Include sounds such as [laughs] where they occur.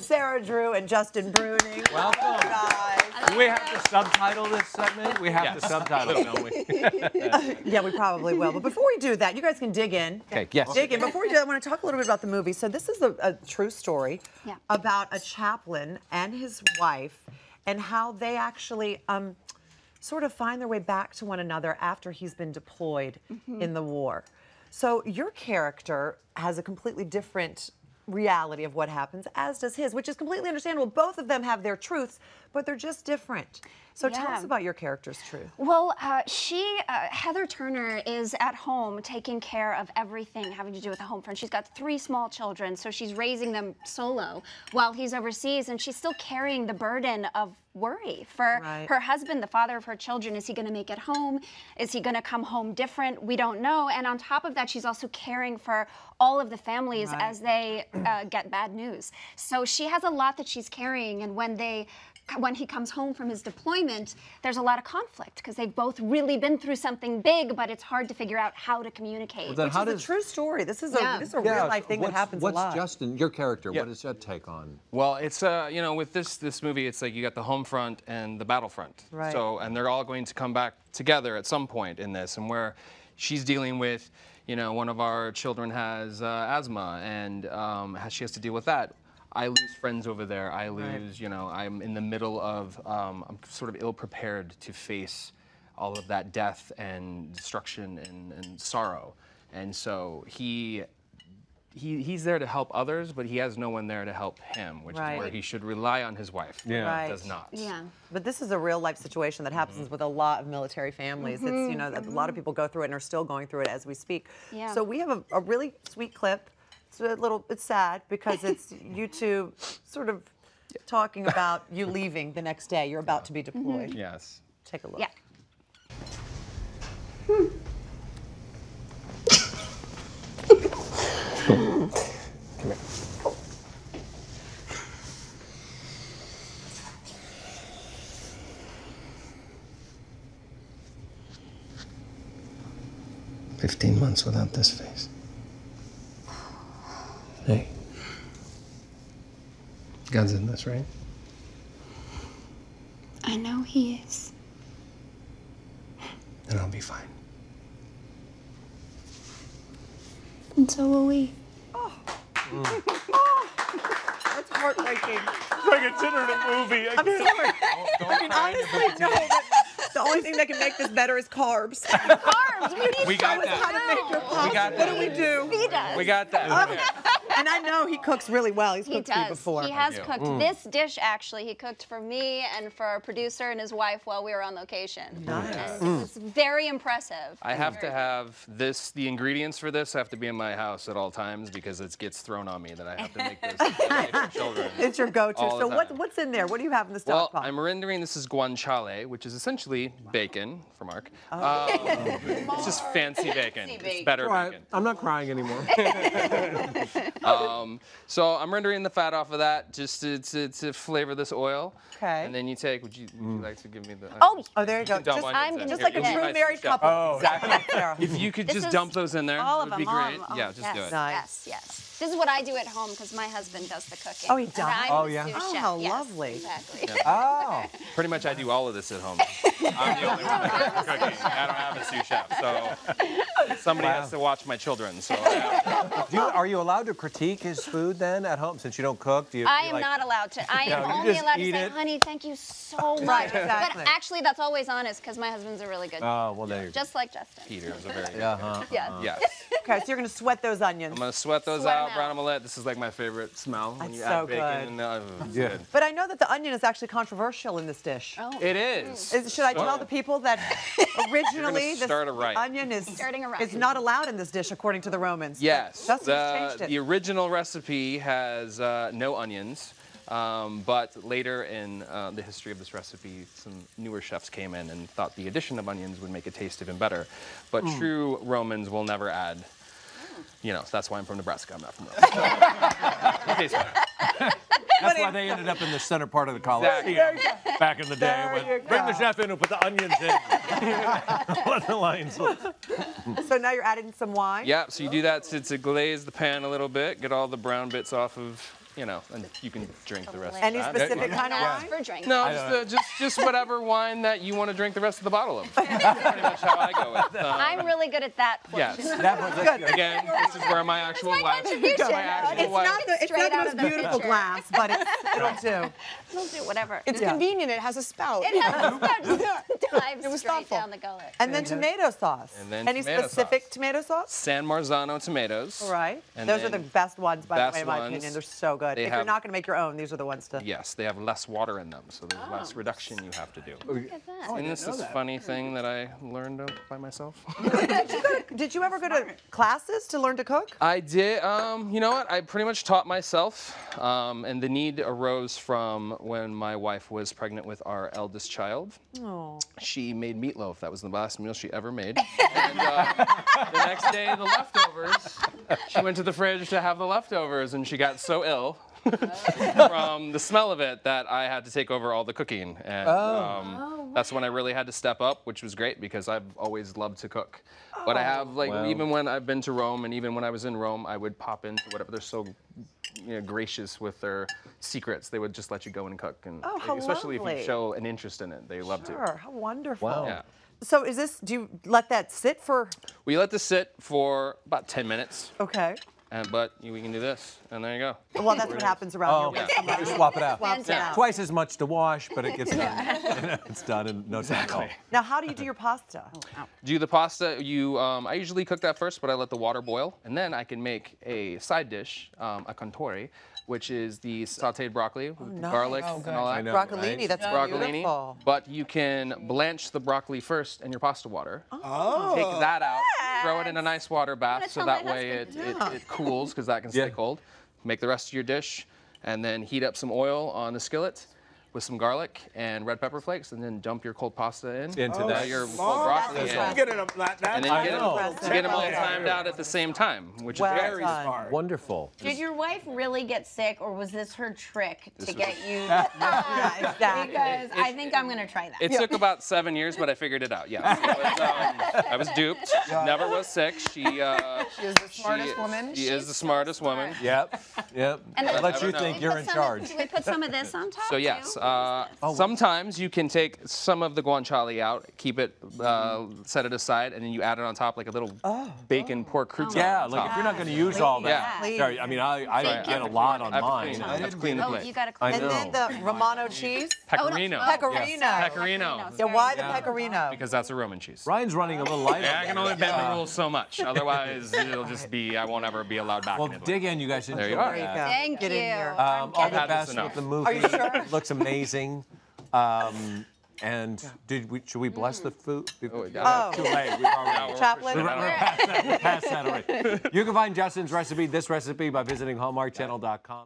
Sarah Drew and Justin Bruening. Welcome. guys. Do we have to subtitle this segment? We have Yes. to subtitle it, don't we? [laughs] Yeah, we probably will. But before we do that, you guys can dig in. Okay, yes. Dig in. Before we do that, I want to talk a little bit about the movie. So this is a, a true story Yeah. about a chaplain and his wife and how they actually um, sort of find their way back to one another after he's been deployed Mm-hmm. in the war. So your character has a completely different reality of what happens, as does his, which is completely understandable. Both of them have their truths, but they're just different. So tell us about your character's truth. Well, uh, she, uh, Heather Turner, is at home taking care of everything having to do with the home front. She's got three small children, so she's raising them solo while he's overseas, and she's still carrying the burden of worry for Right. her husband, the father of her children. Is he going to make it home? Is he going to come home different? We don't know. And on top of that, she's also caring for all of the families Right. as they uh, get bad news. So she has a lot that she's carrying, and when they when he comes home from his deployment, there's a lot of conflict because they've both really been through something big, but it's hard to figure out how to communicate. then Which how is a true story. This is a Yeah. this is a real life thing that what's, happens what's a lot. What's Justin, your character, Yeah. what is that take on? Well, it's uh, you know, with this this movie, it's like you got the home front and the battlefront. Right. So, and they're all going to come back together at some point in this, and where she's dealing with, you know, one of our children has uh, asthma, and um, has, she has to deal with that. I lose friends over there. I lose, Right. you know, I'm in the middle of, um, I'm sort of ill prepared to face all of that death and destruction and, and sorrow. And so he he, he's there to help others, but he has no one there to help him, which is where he should rely on his wife. Yeah. Right. Does not. yeah. But this is a real life situation that happens Mm-hmm. with a lot of military families. It's you mm-hmm. know a lot of people go through it and are still going through it as we speak. Yeah. So we have a, a really sweet clip. It's a little it's sad because it's [laughs] you two sort of talking about you leaving the next day. You're about to be mm-hmm. deployed. Yes. Take a look. Yeah. Hmm. Fifteen months without this face. Hey. God's in this, right? I know he is. Then I'll be fine. And so will we. Oh, [laughs] That's heartbreaking. Like it's considered a movie. I'm sorry. [laughs] I mean, honestly, no. But The only thing that can make this better is carbs. [laughs] Carbs! We need We got Show us how that. to make your pasta. got What do we do? He does. We got that. And I know he cooks really well. He's He cooked for you does. before. He has you. cooked this dish actually. He cooked for me and for our producer and his wife while we were on location. Nice. And it was very impressive. I have to have this, the ingredients for this have to be in my house at all times because it gets thrown on me that I have to make this for [laughs] children. It's your go-to. All the So what, what's in there? What do you have in the Well, pot? I'm rendering this is guanciale, which is essentially bacon for Mark. Oh. Um, it's just fancy bacon. It's better Right. bacon. I'm not crying anymore. [laughs] [laughs] [laughs] Um, so I'm rendering the fat off of that just to, to, to flavor this oil. Okay. And then you take, would you, would you like to give me the? Oh, Oh, there you go. [laughs] Just, I'm in. gonna just Here, like a true my married couple. Oh. Exactly. [laughs] If you could This just dump those in there, all of would them. be all of great. them. Oh, yeah, just yes, do it. Nice. Yes, yes. This is what I do at home because my husband does the cooking. Oh, he And does? I'm Oh, yeah. Oh, chef. how Yes, lovely. Exactly. oh. Pretty much, I do all of this at home. I'm the only one that cooking. I don't have a sous chef, so somebody Wow. has to watch my children. So [laughs] yeah. Do you, are you allowed to critique his food then at home since you don't cook? Do you, I am like- not allowed to. I No, am you only just allowed to say, it. honey, thank you so much. Right, exactly. But actually, that's always honest because my husband's a really good Oh, well, there you go. Just like Justin. Peter is a very Yeah, huh? Yes. yes. Okay, so you're gonna sweat those onions. I'm gonna sweat those Sweat 'em out, out. brown omelette. This is like my favorite smell when That's you so add bacon. good. And, uh, Yeah. good. But I know that the onion is actually controversial in this dish. Oh. It is. Is, should I tell the people that [laughs] originally this a onion is, Starting a riot. Is not allowed in this dish according to the Romans? Yes. Justin's the, changed it. the original recipe has uh, no onions. Um, but later in uh, the history of this recipe, some newer chefs came in and thought the addition of onions would make it taste even better. But Hmm. true Romans will never add. You know, so that's why I'm from Nebraska. I'm not from [laughs] Rome. [laughs] [laughs] it tastes better. That's why they ended up in the center part of the Coliseum Exactly. back in the day. There When, bring the chef in and put the onions in. [laughs] Let the lions live. So now you're adding some wine. Yeah, so you do that to, to glaze the pan a little bit, get all the brown bits off of you know, and you can drink the rest. Any of that. specific kind of wine? for drink. No, just, uh, just just whatever [laughs] wine that you want to drink the rest of the bottle of. [laughs] That's pretty much how I go with. [laughs] Um, I'm really good at that. yes. portion. That was good. Again, this is where my actual my wife. contribution. My actual It's wife. not the, it's Straight not the most of the beautiful pitcher. glass, but it's, it'll do. We'll do whatever. It's Yeah. convenient. It has a spout. It has dives was straight thoughtful. down the gullet. And then tomato sauce. And then Any tomato specific sauce. tomato sauce? San Marzano tomatoes. Right. And Those are the then best ones, by best the way, in my ones, opinion. They're so good. they If you're not going to make your own, these are the ones to. Yes, they have less water in them, so there's Oh. less reduction you have to do. Look at that. and this is funny thing that I learned of by myself. [laughs] Did you ever go to classes to learn to cook? I did. Um, you know what? I pretty much taught myself, um, and the need arose from when my wife was pregnant with our eldest child. Oh. She made meatloaf. That was the last meal she ever made. and uh, the next day, the leftovers. She went to the fridge to have the leftovers, and she got so ill. [laughs] from the smell of it that I had to take over all the cooking. And um, that's when I really had to step up, which was great because I've always loved to cook. But I have, like, Wow. even when I've been to Rome and even when I was in Rome, I would pop into whatever. They're so you know, gracious with their secrets. They would just let you go and cook. And Oh, how especially if you show an interest in it, they love to. Sure. How wonderful. Wow. Yeah. So is this? Do you let that sit for? We let this sit for about 10 minutes, Okay. And but you- we can do this, and there you go. Well, that's what happens around Oh, here. Yeah. you swap it out. Swaps it out. Twice as much to wash, but it gets [laughs] done. [laughs] it's done in no time at all. Now, how do you do your pasta? Do the pasta, you, um, I usually cook that first, but I let the water boil. And then I can make a side dish, um, a contorni, which is the sauteed broccoli with the nice. garlic Oh, and good. all I that. know, Broccolini. right? That's Broccolini. beautiful. But you can blanch the broccoli first in your pasta water. Oh. Take that out, throw it in a nice water bath so that way it, husband. it, it cools because that can Yeah. stay cold. Make the rest of your dish and then heat up some oil on the skillet with some garlic and red pepper flakes and then dump your cold pasta in. Into Uh, that. your cold broccoli That's in. Get it up like that. And then I you get, know. them, you get them all timed out at the same time, which Well is very done. smart. Wonderful. Did your wife really get sick, or was this her trick to was- get you? [laughs] [laughs] Yeah, exactly. because I think I'm gonna try that. It took about seven years, but I figured it out. Yes, It was, um, I was duped. Never was sick. She, uh, She is the smartest she, woman. She is the smartest woman. Yep. Yep. And I let you I think you're in some- charge. Do we put some of this on [laughs] top? So yes, uh, is sometimes you can take some of the guanciale out, keep it, uh, set it aside, and then you add it on top like a little bacon pork crouton. Yeah, on like top. if you're not going to use all that. Yeah. Sorry, I mean, I, I Sorry, get a have lot on I have mine. clean it. I have to clean the Oh, plate. you gotta clean And it. know. then the Romano cheese. Pecorino. Pecorino. Pecorino. Yeah, why the pecorino? Because that's a Roman cheese. Ryan's running a little light. Yeah, I can only bend the rules so much. Otherwise, it'll just be I won't ever be allowed back Well, dig in, you guys. Enjoy you are. There you go. Thank Get in you. here. Um, all the had this best with the movie. Are you sure? Looks amazing. Um, and did we, should we bless the food? Oh, we Oh, too late. We've already. Chaplain? We're, we're past that. We're past that already. You can find Justin's recipe, this recipe, by visiting HallmarkChannel.com.